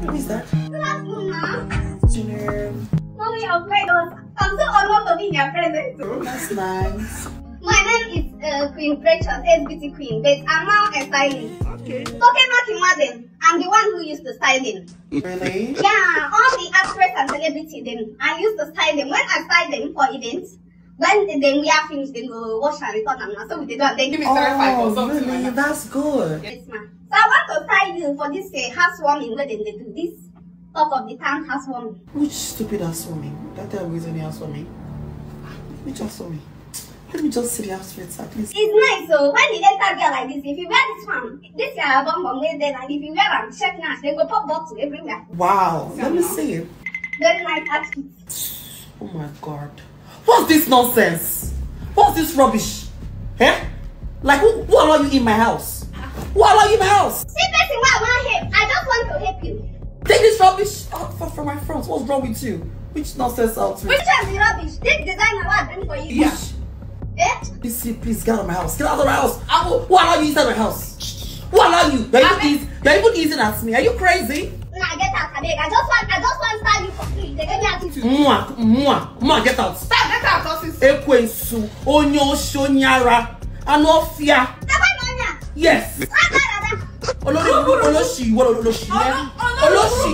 Who is that? Classroom now. Junior. Mommy, your friend was. I'm so honored to be in your presence. That's nice. My name is uh, Queen Precious, SBT Queen, but I'm now a stylist. Okay. Okay, not imagine. I'm the one who used to style them. Really? Yeah, all the actors and celebrities, then I used to style them. When I style them for events, when they wear finish, they go wash and return them. So we do and then give me seven five or Oh, something really? like that. That's good. Yes, ma'am. So you for this uh, housewarming where they, they do this talk of the town housewarming. Which stupid housewarming? That tell me is any housewarming. Which housewarming? Let me just see the outfits at least. It's nice, so when you enter there like this, if you wear this one, this your bum bum way then, and if you wear them, check now, they go pop bottle everywhere. Wow. Let me see. Very nice outfit. Oh my god. What's this nonsense? What's this rubbish? Eh? Like who, who allow you in my house? Who allow you in my house? See, person, why I want help? I just want to help you. Take this rubbish out from, from my front. What's wrong with you? Which nonsense outfit? Which is rubbish? This designer what I bring for you. Yeah. Eh? Please, please get out of my house. Get out of my house. I will, who allow you inside my house? Who allow you? You're even, easy, you're even easing at me. Are you crazy? Nah, get out, I beg. I just want, I just want to style you for free. They gave me attitude. Mwah, mwah, mwah, get out. Stop, get out, office. Ekwensu, onyo shonyara, anofia. Never know ya. Yes. Ah, olóṣì olóṣì olóṣì olóṣì